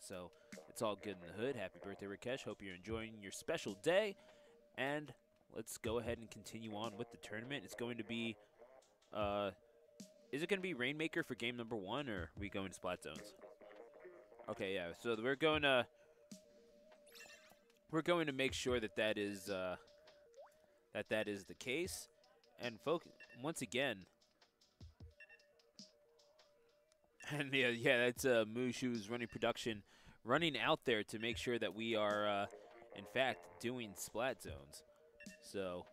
so it's all good in the hood. Happy birthday, Rakesh. Hope you're enjoying your special day. And let's go ahead and continue on with the tournament. It's going to be, uh, is it going to be Rainmaker for game number one, or are we going to Splat Zones? Okay, yeah. So we're going to we're going to make sure that that is uh, that that is the case. And folks, once again, and yeah, yeah, that's uh, who's running production, running out there to make sure that we are, uh, in fact, doing splat zones. So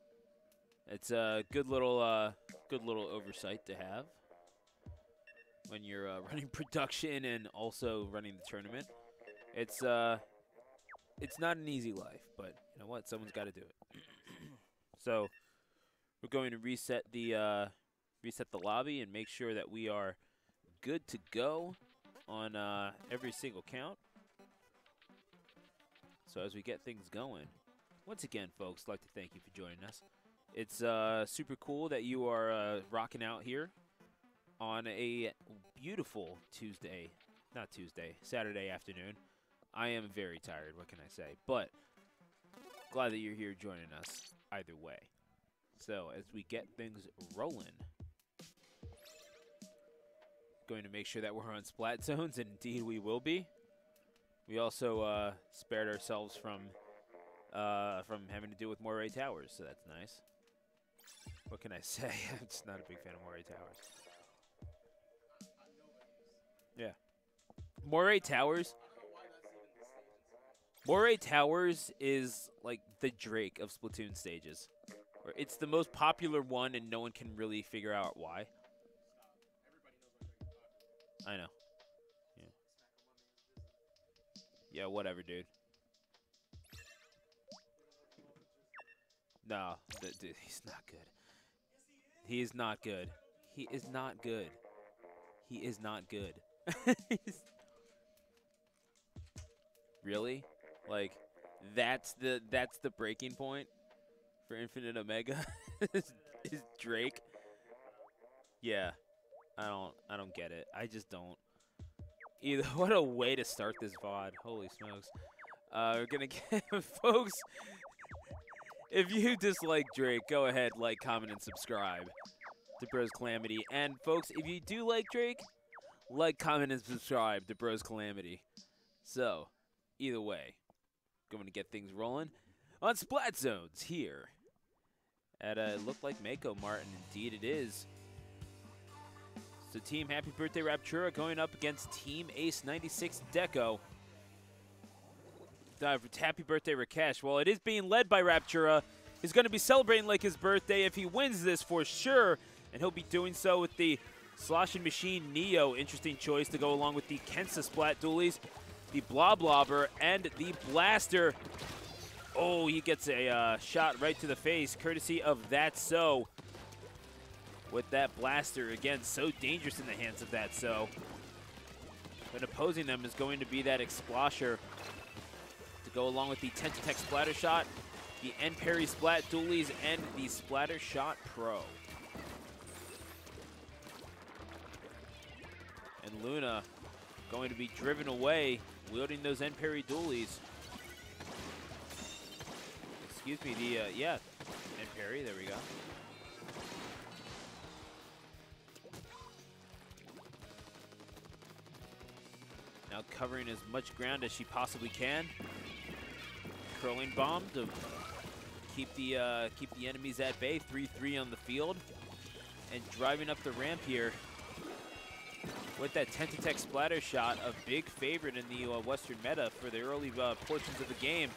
it's a good little, uh, good little oversight to have when you're uh, running production and also running the tournament. It's uh, it's not an easy life, but you know what? Someone's got to do it. so we're going to reset the uh, reset the lobby and make sure that we are good to go on uh, every single count. So as we get things going, once again, folks, I'd like to thank you for joining us. It's uh, super cool that you are uh, rocking out here on a beautiful Tuesday, not Tuesday, Saturday afternoon. I am very tired, what can I say? But glad that you're here joining us either way. So as we get things rolling, going to make sure that we're on splat zones, and indeed we will be. We also uh, spared ourselves from uh, from having to deal with Moray Towers, so that's nice. What can I say? I'm just not a big fan of Moray Towers. Yeah. Moray Towers Moray Towers is like the Drake of Splatoon stages. It's the most popular one and no one can really figure out why. I know. Yeah. Yeah, whatever, dude. No, dude, he's not good. He is not good. He is not good. He is not good. really? Like that's the that's the breaking point for Infinite Omega is, is Drake. Yeah. I don't I don't get it. I just don't. Either what a way to start this VOD. Holy smokes. Uh, we're gonna get folks if you dislike Drake, go ahead, like, comment, and subscribe to Bros Calamity. And folks, if you do like Drake, like, comment, and subscribe to Bros Calamity. So, either way, going to get things rolling on Splat Zones here at uh, look like Mako Martin. Indeed, it is. So, Team Happy Birthday Raptura going up against Team Ace 96 Deco. Uh, happy birthday, Rakesh. Well, it is being led by Raptura. He's going to be celebrating like his birthday if he wins this for sure, and he'll be doing so with the Sloshing Machine Neo. Interesting choice to go along with the Kensa Splat Dualies the Bloblobber, and the Blaster. Oh, he gets a uh, shot right to the face, courtesy of That So. With that Blaster, again, so dangerous in the hands of That So. But opposing them is going to be that Explosher to go along with the Tentatek Splatter Shot, the Enperry Splat Dualies, and the Splatter Shot Pro. And Luna going to be driven away wielding those Enperry dualies. Excuse me, the, uh, yeah, N parry, there we go. Now covering as much ground as she possibly can. Curling bomb to keep the uh, keep the enemies at bay. 3-3 on the field. And driving up the ramp here with that Tentatek splatter shot, a big favorite in the uh, Western meta for the early uh, portions of the game.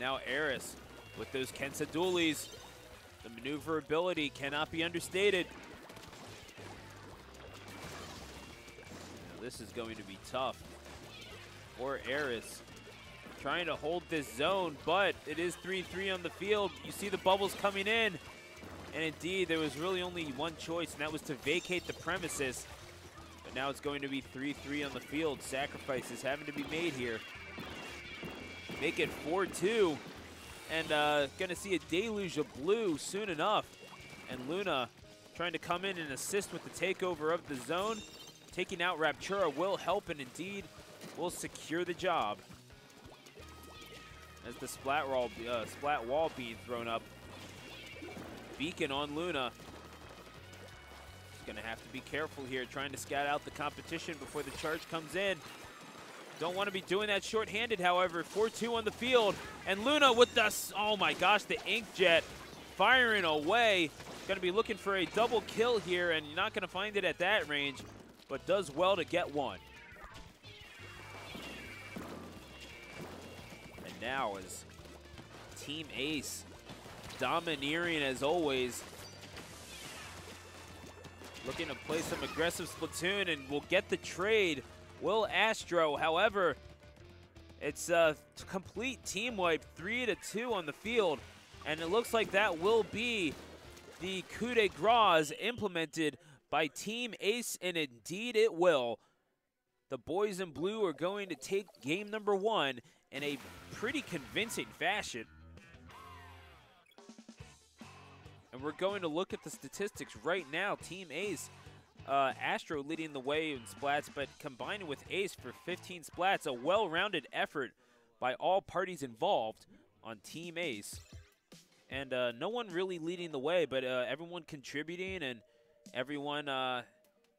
Now Eris with those Kensa dualies. The maneuverability cannot be understated. This is going to be tough for Eris. Trying to hold this zone, but it is 3-3 on the field. You see the bubbles coming in. And indeed, there was really only one choice, and that was to vacate the premises. But now it's going to be 3-3 on the field. Sacrifices having to be made here. Make it 4-2. And uh, going to see a deluge of blue soon enough. And Luna trying to come in and assist with the takeover of the zone. Taking out Raptura will help and indeed will secure the job. As the splat wall, uh, splat wall being thrown up. Beacon on Luna. He's gonna have to be careful here, trying to scout out the competition before the charge comes in. Don't want to be doing that short-handed, however. 4-2 on the field. And Luna with the, oh my gosh, the Inkjet firing away. Going to be looking for a double kill here, and you're not going to find it at that range, but does well to get one. And now is Team Ace domineering as always. Looking to play some aggressive Splatoon and will get the trade. Will Astro, however, it's a complete team wipe, 3 to two on the field, and it looks like that will be the coup de grace implemented by Team Ace, and indeed it will. The boys in blue are going to take game number one in a pretty convincing fashion. And we're going to look at the statistics right now. Team Ace uh, Astro leading the way in splats, but combining with Ace for 15 splats, a well-rounded effort by all parties involved on Team Ace. And uh, no one really leading the way, but uh, everyone contributing and everyone, uh,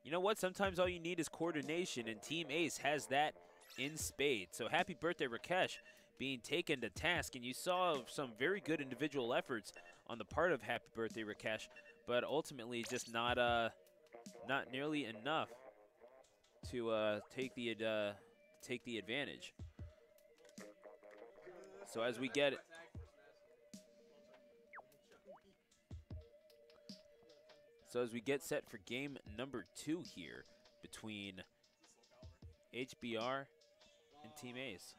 you know what? Sometimes all you need is coordination, and Team Ace has that in spades. So happy birthday, Rakesh, being taken to task. And you saw some very good individual efforts on the part of Happy Birthday, Rakesh, but ultimately just not uh, not nearly enough to uh, take the uh, take the advantage. So as we get So as we get set for game number two here between HBR and Team Ace.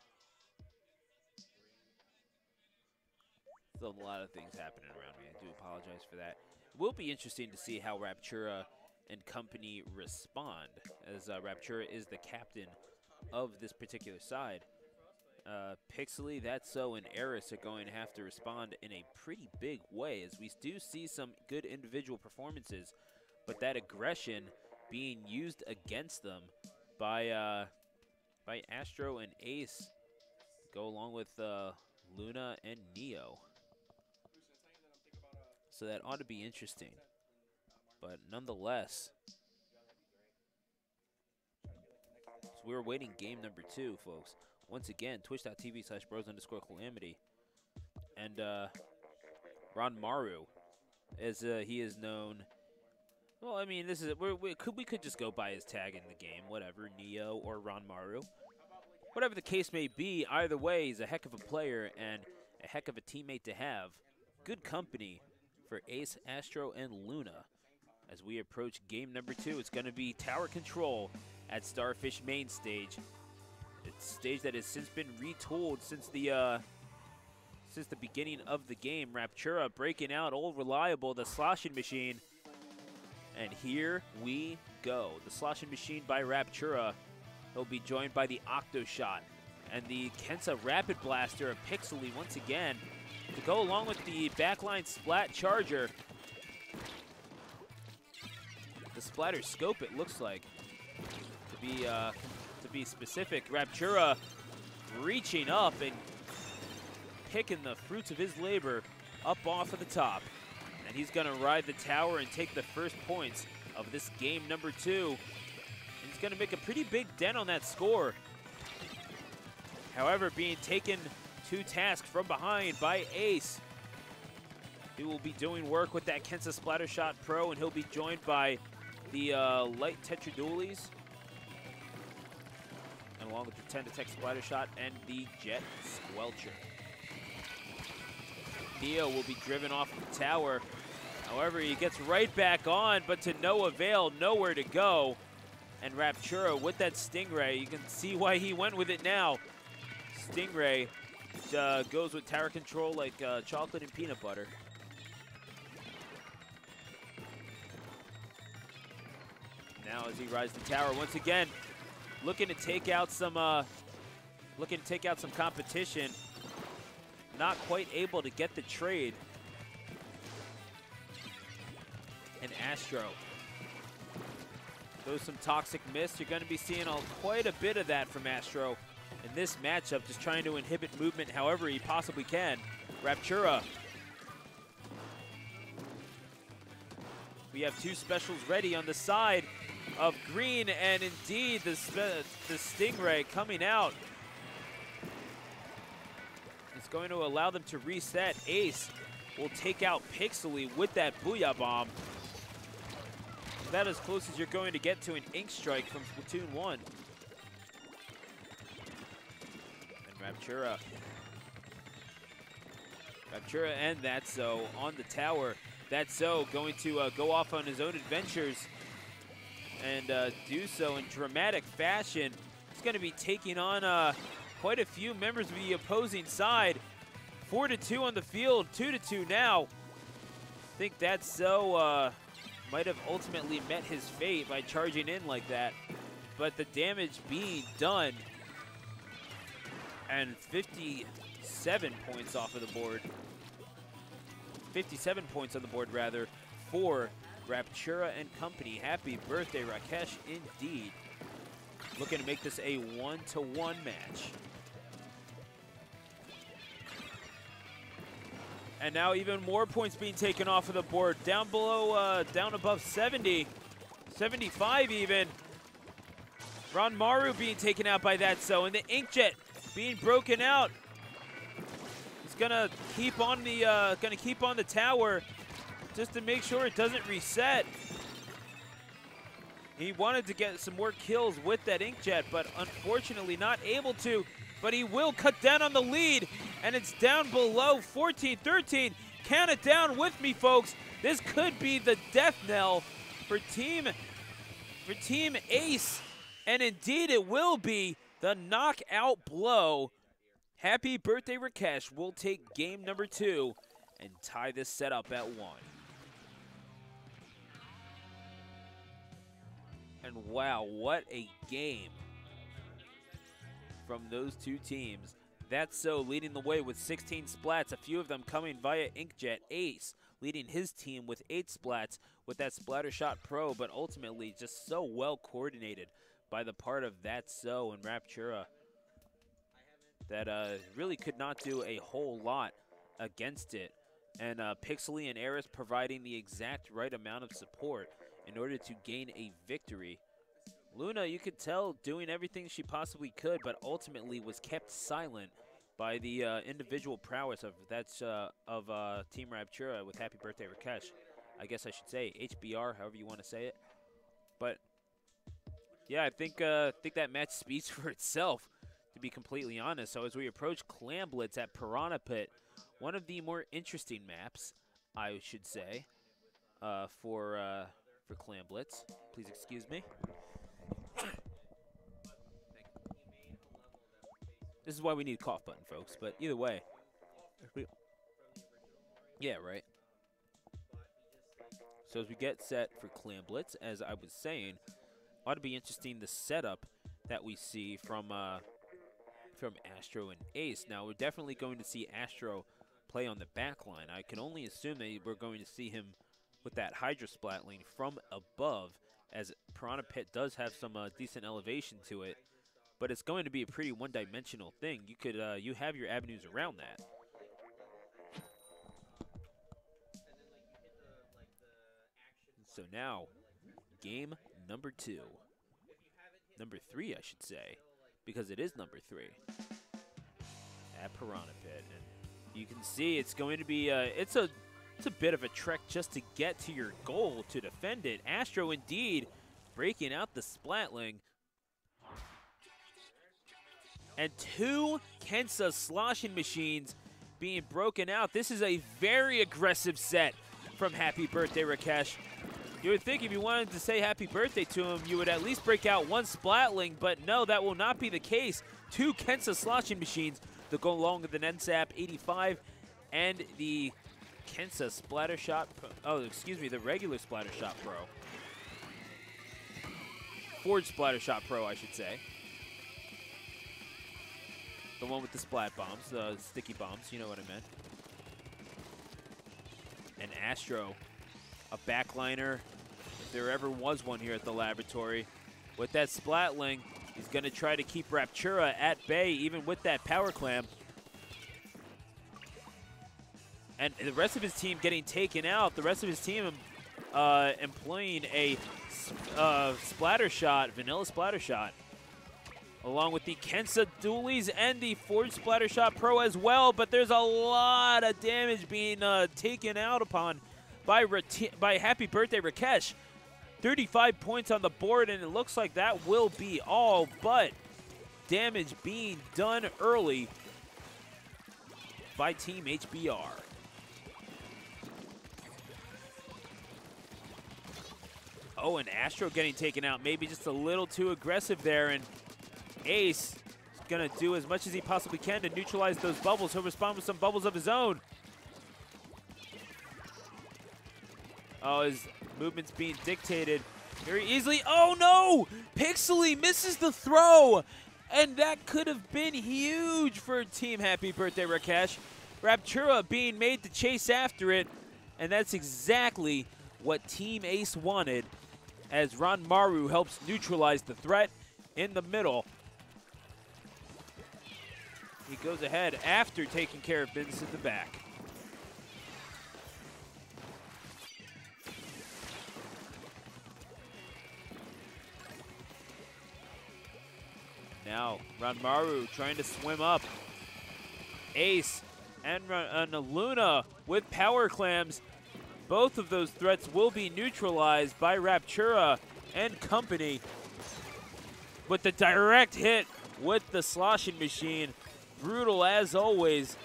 There's a lot of things happening around me. I do apologize for that. It will be interesting to see how Raptura and company respond, as uh, Raptura is the captain of this particular side. Uh, Pixely, That's So, and Eris are going to have to respond in a pretty big way, as we do see some good individual performances, but that aggression being used against them by uh, by Astro and Ace go along with uh, Luna and Neo. So that ought to be interesting. But nonetheless, so we are waiting game number two, folks. Once again, twitch.tv slash bros underscore calamity. And uh, Ranmaru, as uh, he is known. Well, I mean, this is we could we could just go by his tag in the game, whatever, Neo or Ranmaru, whatever the case may be. Either way, he's a heck of a player and a heck of a teammate to have. Good company for Ace, Astro, and Luna as we approach game number two. It's going to be tower control at Starfish main stage. Stage that has since been retooled since the uh, since the beginning of the game. Raptura breaking out, old reliable, the sloshing machine. And here we go. The sloshing machine by Raptura. He'll be joined by the Octo Shot and the Kensa Rapid Blaster of Pixely once again to go along with the backline Splat Charger the splatter scope, it looks like. To be uh, to be specific, Raptura reaching up and picking the fruits of his labor up off of the top. And he's going to ride the tower and take the first points of this game number two. And he's going to make a pretty big dent on that score. However, being taken to task from behind by Ace. He will be doing work with that Kensa Splattershot Pro, and he'll be joined by the uh, light Tetra Dualies, along with the Tentatek splatter shot and the jet squelcher. Neo will be driven off the tower. However, he gets right back on, but to no avail, nowhere to go. And Raptura with that Stingray, you can see why he went with it now. Stingray uh, goes with tower control like uh, chocolate and peanut butter. Now as he rides the tower once again, looking to take out some uh, looking to take out some competition. Not quite able to get the trade. And Astro Throws some Toxic Mist. You're going to be seeing all, quite a bit of that from Astro in this matchup, just trying to inhibit movement however he possibly can. Raptura. We have two specials ready on the side of green, and indeed the, the Stingray coming out. It's going to allow them to reset. Ace will take out Pixely with that Booyah Bomb. That as close as you're going to get to an Ink Strike from Splatoon 1. And Raptura. Raptura and That's So on the tower. That's So going to uh, go off on his own adventures and uh, do so in dramatic fashion. He's going to be taking on uh, quite a few members of the opposing side. Four to two on the field, two to two now. I think that's so uh, might have ultimately met his fate by charging in like that. But the damage being done and 57 points off of the board. 57 points on the board rather for Raptura and company. Happy birthday, Rakesh, indeed. Looking to make this a one-to-one -one match. And now even more points being taken off of the board. Down below, uh, down above 70, 75 even. Ranmaru being taken out by that so, and the Inkjet being broken out. He's gonna keep on the uh, gonna keep on the tower just to make sure it doesn't reset. He wanted to get some more kills with that Inkjet, but unfortunately not able to. But he will cut down on the lead, and it's down below 14-13. Count it down with me, folks. This could be the death knell for Team, for team Ace, and indeed it will be the knockout blow. Happy birthday, Rakesh. We'll take game number two and tie this setup at one. And wow, what a game from those two teams. That's so leading the way with 16 splats, a few of them coming via Inkjet. Ace leading his team with 8 splats with that Splattershot Pro, but ultimately just so well coordinated by the part of That So and Raptura that uh, really could not do a whole lot against it. And uh, Pixely and Eris providing the exact right amount of support in order to gain a victory. Luna, you could tell, doing everything she possibly could, but ultimately was kept silent by the uh, individual prowess of that's uh, of uh, Team Raptura with Happy Birthday Rakesh. I guess I should say HBR, however you want to say it. But yeah, I think uh, think that match speaks for itself, to be completely honest. So as we approach Clam Blitz at Piranha Pit, one of the more interesting maps, I should say, uh, for uh, for Clam Blitz. Please excuse me. This is why we need a cough button, folks. But either way. Yeah, right. So as we get set for Clam Blitz, as I was saying, ought to be interesting the setup that we see from uh, from Astro and Ace. Now, we're definitely going to see Astro play on the back line. I can only assume that we're going to see him with that Hydra Splatling from above, as Piranha Pit does have some uh, decent elevation to it but it's going to be a pretty one-dimensional thing. You could uh, you have your avenues around that. So now, game number two. Number three, I should say, because it is number three at Piranha Pit, and you can see it's going to be uh, it's a it's a bit of a trek just to get to your goal to defend it. Astro indeed breaking out the Splatling and two Kensa sloshing machines being broken out. This is a very aggressive set from Happy Birthday Rakesh. You would think if you wanted to say happy birthday to him, you would at least break out one Splatling, but no, that will not be the case. Two Kensa sloshing machines that go along with the N-ZAP 85 and the Kensa splatter shot. oh, excuse me, the regular splatter shot Pro. Forge Splattershot Pro, I should say. The one with the splat bombs, the sticky bombs, you know what I meant. And Astro, a backliner if there ever was one here at the laboratory. With that Splatling, he's going to try to keep Raptura at bay, even with that Power Clam. And the rest of his team getting taken out. The rest of his team uh, employing a uh, splatter shot, vanilla splatter shot along with the Kensa Dualies and the Forge Splattershot Pro as well. But there's a lot of damage being uh, taken out upon by, by Happy Birthday Rakesh. 35 points on the board, and it looks like that will be all, but damage being done early by Team HBR. Oh, and Astro getting taken out. Maybe just a little too aggressive there, and Ace is going to do as much as he possibly can to neutralize those bubbles. He'll respond with some bubbles of his own. Oh, his movement's being dictated very easily. Oh, no! Pixely misses the throw. And that could have been huge for Team Happy Birthday Rakesh. Raptura being made to chase after it. And that's exactly what Team Ace wanted as Ranmaru helps neutralize the threat in the middle. He goes ahead after taking care of business at the back. Now, Ranmaru trying to swim up. Ace and, and Luna with power clams. Both of those threats will be neutralized by Raptura and company. With the direct hit with the sloshing machine, brutal as always.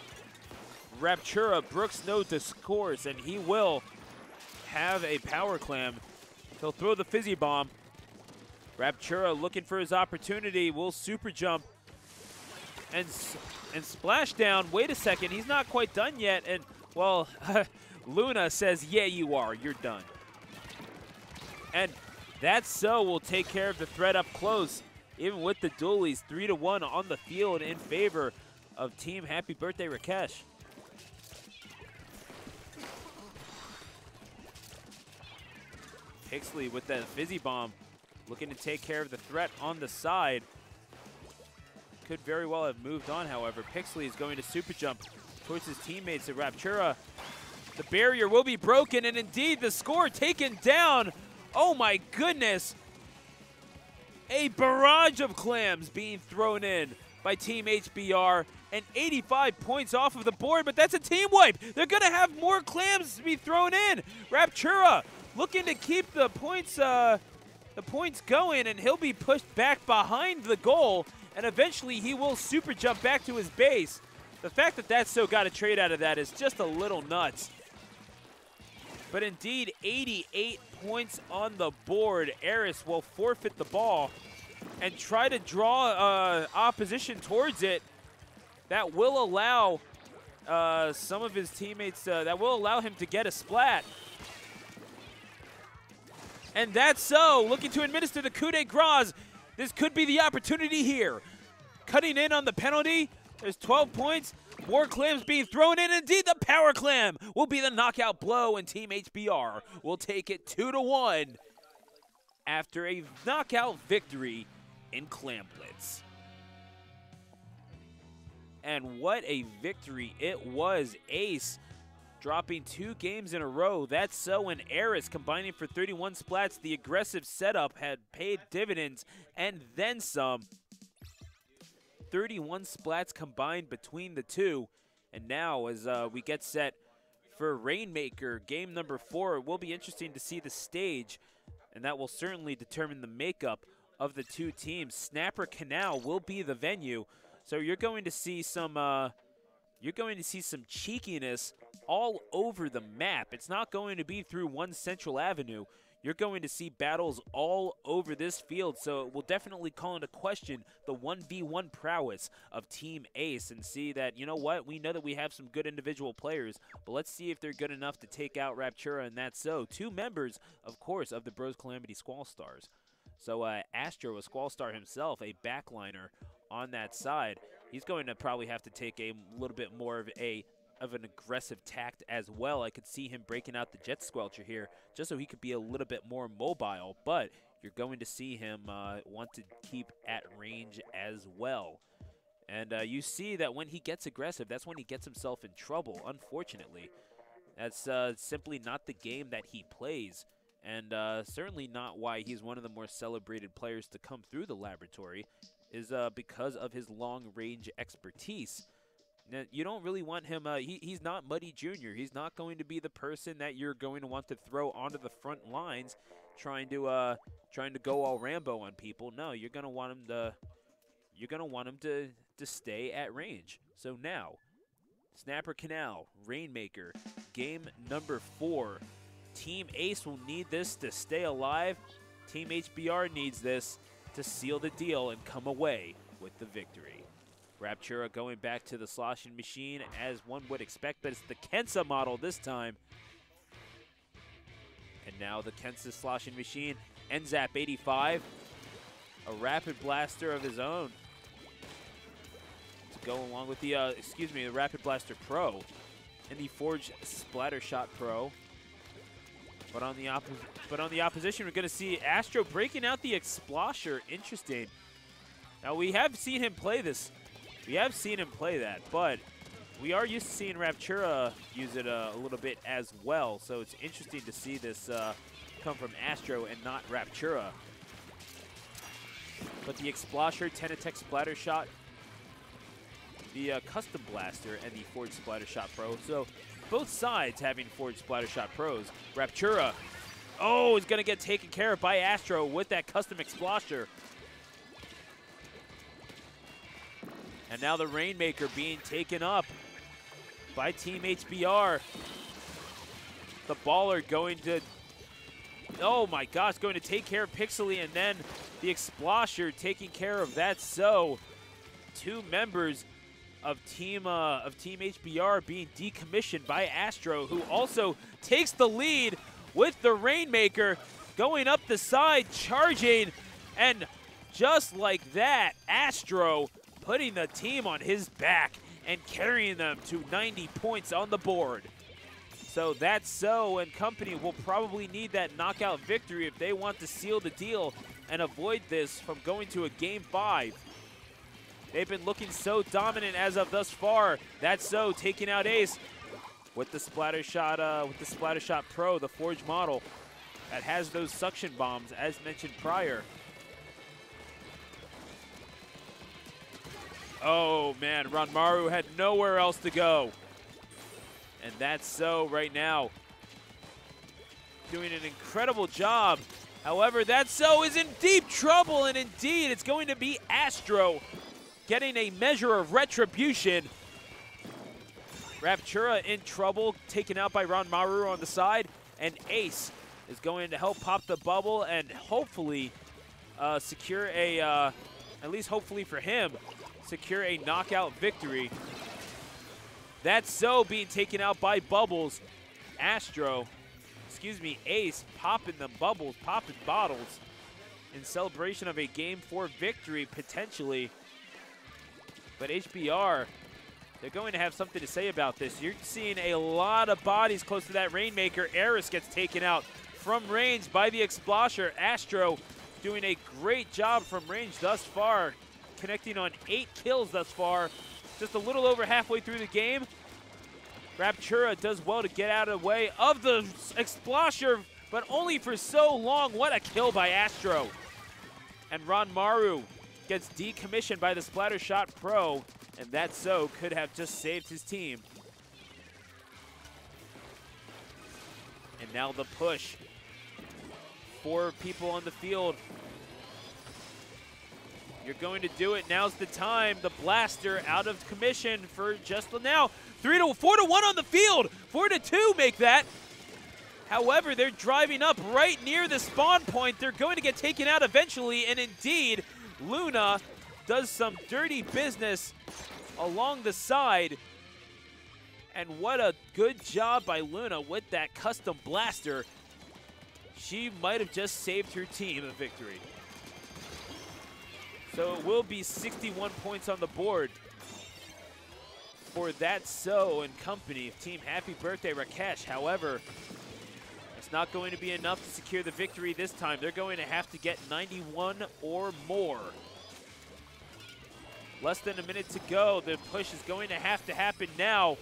Raptura, Brooks no discourse, and he will have a power clam. He'll throw the fizzy bomb. Raptura looking for his opportunity, will super jump and and splash down. Wait a second, he's not quite done yet. And well, Luna says, yeah, you are, you're done. And that so will take care of the threat up close. Even with the dualies, 3 to one on the field in favor of Team Happy Birthday Rakesh. Pixely with that Fizzy Bomb looking to take care of the threat on the side. Could very well have moved on, however. Pixely is going to super jump towards his teammates at Raptura. The barrier will be broken, and indeed the score taken down. Oh my goodness. A barrage of clams being thrown in by Team HBR and 85 points off of the board, but that's a team wipe. They're going to have more clams to be thrown in. Raptura looking to keep the points uh, the points going, and he'll be pushed back behind the goal, and eventually he will super jump back to his base. The fact that that's so got a trade out of that is just a little nuts. But indeed, 88 points on the board. Eris will forfeit the ball and try to draw uh, opposition towards it. That will allow uh, some of his teammates, uh, that will allow him to get a splat. And that's so. Looking to administer the coup de grace. This could be the opportunity here. Cutting in on the penalty. There's 12 points. More clams being thrown in. Indeed, the power clam will be the knockout blow, and Team HBR will take it 2 to 1 after a knockout victory in Clam Blitz. And what a victory it was. Ace dropping two games in a row. That's so and Eris combining for 31 splats. The aggressive setup had paid dividends and then some. 31 splats combined between the two. And now as uh, we get set for Rainmaker, game number four, it will be interesting to see the stage. And that will certainly determine the makeup of the two teams. Snapper Canal will be the venue. So you're going to see some uh, you're going to see some cheekiness all over the map. It's not going to be through one central avenue. You're going to see battles all over this field, so we'll definitely call into question the 1v1 prowess of Team Ace and see that, you know what, we know that we have some good individual players, but let's see if they're good enough to take out Raptura, and that's so. Two members, of course, of the Bros Calamity Squall Stars. So uh, Astro, a Squall Star himself, a backliner on that side. He's going to probably have to take a little bit more of a of an aggressive tact as well. I could see him breaking out the Jet Squelcher here just so he could be a little bit more mobile, but you're going to see him uh, want to keep at range as well. And uh, you see that when he gets aggressive, that's when he gets himself in trouble, unfortunately. That's uh, simply not the game that he plays, and uh, certainly not why he's one of the more celebrated players to come through the laboratory, is uh, because of his long-range expertise. You don't really want him, uh, he, he's not Muddy Jr., he's not going to be the person that you're going to want to throw onto the front lines trying to uh, trying to go all Rambo on people. No, you're going to want him to you're to want him to, to stay at range. So now, Snapper Canal, Rainmaker, game number four. Team Ace will need this to stay alive. Team HBR needs this to seal the deal and come away with the victory. Raptura going back to the sloshing machine as one would expect, but it's the Kensa model this time. And now the Kensa sloshing machine, NZAP 85, a rapid blaster of his own to go along with the, uh, excuse me, the Rapid Blaster Pro and the Forge Splatter Shot Pro. But on the but on the opposition, we're going to see Astro breaking out the Explosher. Interesting. Now we have seen him play this. We have seen him play that, but we are used to seeing Raptura use it uh, a little bit as well. So it's interesting to see this uh, come from Astro and not Raptura. But the Explosher, Tentatek splatter shot, the uh, Custom Blaster, and the Forge Splatter Shot Pro. So both sides having Forge Splatter Shot Pros. Raptura, oh, is going to get taken care of by Astro with that Custom Explosher. And now the Rainmaker being taken up by Team HBR. The Baller going to, oh my gosh, going to take care of Pixely and then the Explosher taking care of that. So two members of Team uh, of Team HBR being decommissioned by Astro, who also takes the lead with the Rainmaker going up the side, charging, and just like that, Astro putting the team on his back and carrying them to 90 points on the board. So that's so, and company will probably need that knockout victory if they want to seal the deal and avoid this from going to a game five. They've been looking so dominant as of thus far. That's so taking out Ace with the splatter shot, uh, with the splatter shot pro, the Forge model that has those suction bombs as mentioned prior. Oh man, Ranmaru had nowhere else to go. And that's so right now. Doing an incredible job. However, that so is in deep trouble, and indeed, it's going to be Astro getting a measure of retribution. Raptura in trouble, taken out by Ranmaru on the side, and Ace is going to help pop the bubble and hopefully uh, secure a, uh, at least hopefully for him, secure a knockout victory. That's so being taken out by Bubbles. Astro, excuse me, Ace popping the bubbles, popping bottles in celebration of a game four victory potentially. But HBR, they're going to have something to say about this. You're seeing a lot of bodies close to that Rainmaker. Eris gets taken out from range by the Explosher. Astro doing a great job from range thus far, connecting on eight kills thus far. Just a little over halfway through the game. Raptura does well to get out of the way of the Explosher, but only for so long. What a kill by Astro. And Ranmaru gets decommissioned by the Splatter Shot Pro, and that so could have just saved his team. And now the push. Four people on the field. You're going to do it. Now's the time. The blaster out of commission for just now. Three to four to one on the field. Four to two make that. However, they're driving up right near the spawn point. They're going to get taken out eventually, and indeed, Luna does some dirty business along the side. And what a good job by Luna with that custom blaster. She might have just saved her team a victory. So it will be 61 points on the board. for That So and company of Team Happy Birthday Rakesh. However, it's not going to be enough to secure the victory this time. They're going to have to get 91 or more. Less than a minute to go. The push is going to have to happen now.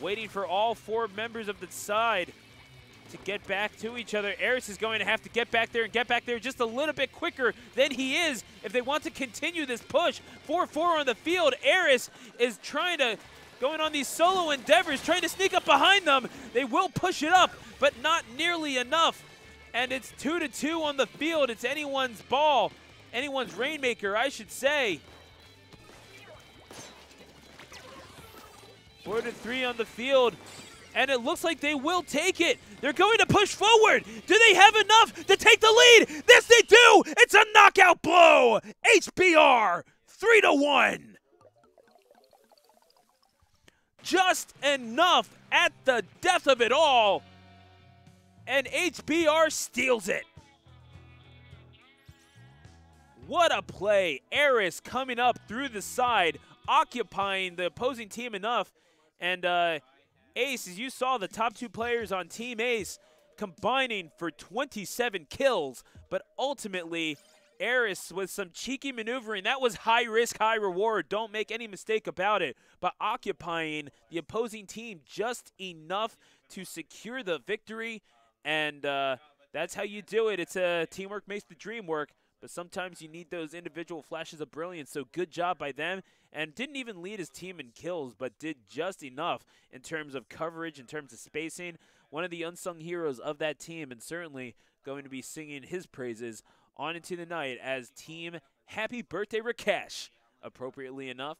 Waiting for all four members of the side to get back to each other. Eris is going to have to get back there and get back there just a little bit quicker than he is if they want to continue this push. 4-4 on the field. Eris is trying to, going on these solo endeavors, trying to sneak up behind them. They will push it up, but not nearly enough. And it's 2 to two on the field. It's anyone's ball, anyone's Rainmaker, I should say. Four to three on the field and it looks like they will take it. They're going to push forward. Do they have enough to take the lead? Yes, they do. It's a knockout blow. HBR, three to one. Just enough at the death of it all, and HBR steals it. What a play. Eris coming up through the side, occupying the opposing team enough, and uh, Ace, as you saw, the top two players on Team Ace combining for 27 kills, but ultimately, Eris with some cheeky maneuvering. That was high risk, high reward. Don't make any mistake about it. But occupying the opposing team just enough to secure the victory. And uh, that's how you do it. It's a teamwork makes the dream work. But sometimes you need those individual flashes of brilliance. So good job by them. And didn't even lead his team in kills, but did just enough in terms of coverage, in terms of spacing. One of the unsung heroes of that team, and certainly going to be singing his praises on into the night as Team Happy Birthday Rakesh, appropriately enough,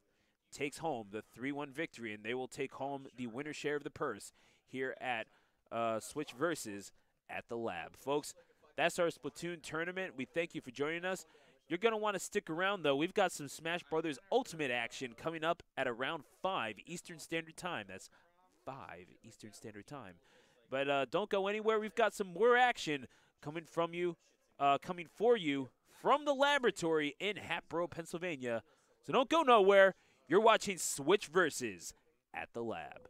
takes home the 3 1 victory, and they will take home the winner share of the purse here at uh, Switch Versus at the lab. Folks, that's our Splatoon tournament. We thank you for joining us. You're going to want to stick around, though. We've got some Smash Brothers Ultimate action coming up at around 5 Eastern Standard Time. That's 5 Eastern Standard Time. But uh, don't go anywhere. We've got some more action coming from you, uh, coming for you from the laboratory in Hatboro, Pennsylvania. So don't go nowhere. You're watching Switch Versus at the lab.